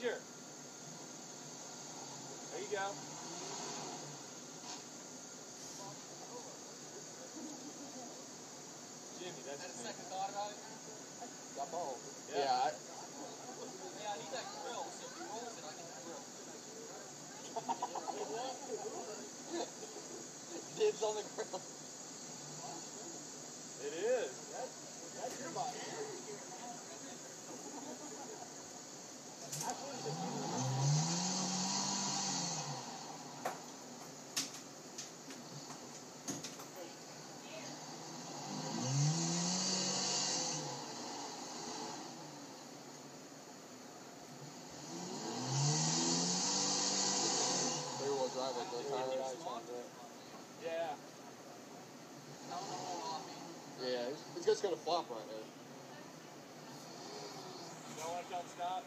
danger. There you go. Jimmy, that's Had a second thought about it? Got balls. Yeah. yeah I, yeah, I need that grill, so if he rolls it, I grill. Dibs on the grill. Yeah. Know. Yeah, it's, just gonna flop right there. Don't stop.